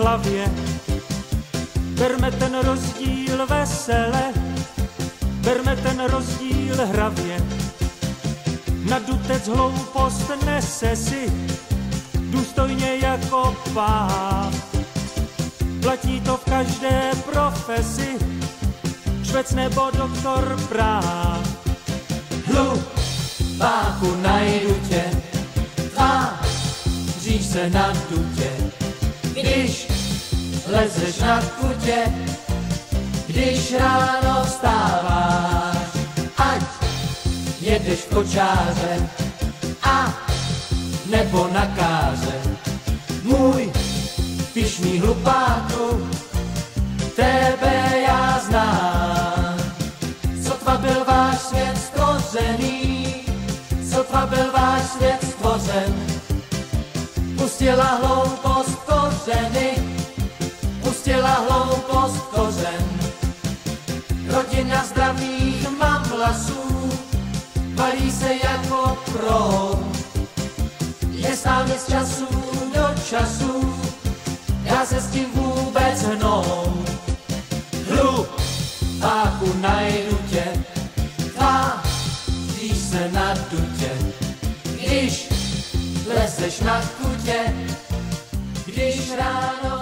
hlavě. Berme ten rozdíl vesele, berme ten rozdíl hravě. Na dutec hloupost nese si, důstojně jako pán. Platí to v každé profesi, švec nebo doktor práv. Hlu, páchu najdu tě, tvá, říš se na dutě, lezeš na kutě, když ráno vstáváš, ať jedeš v kočáře a nebo na káře. Můj pišný hlupáku, tebe já znám. Sotva byl váš svět stvořený, sotva byl váš svět stvořen. Pustila hloupost kořeny, pustila hloupost kořen. Rodina zdravých mám vlasů, valí se jako proud. Je stále z času do času, já se s tím vůbec hnou. Hlu, páku najdu tě, tvá, když se na dutě, když lezeš na kutě, když ráno.